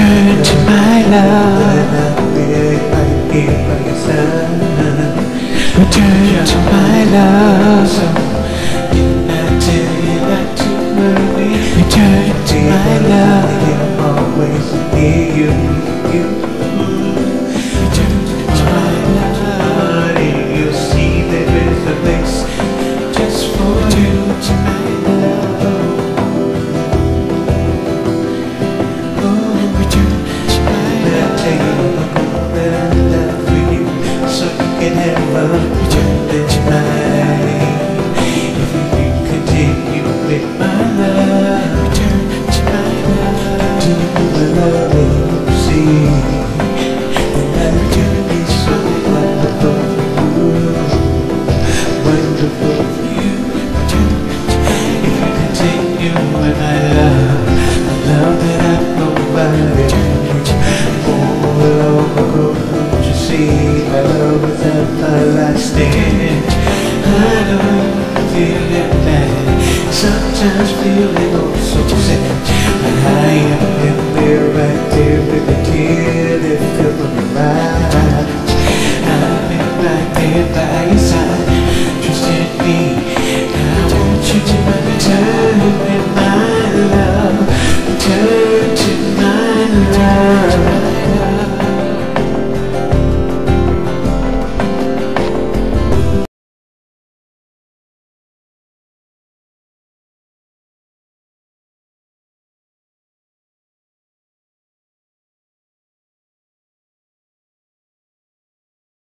Return to my love. Return to my love. Return to my love. Always near you. continue when I love I love that I know nobody All over could you. see My love is everlasting I know the feeling that Sometimes feeling oh so sad But I am in there right there with a tear That fills my eyes I've been right there by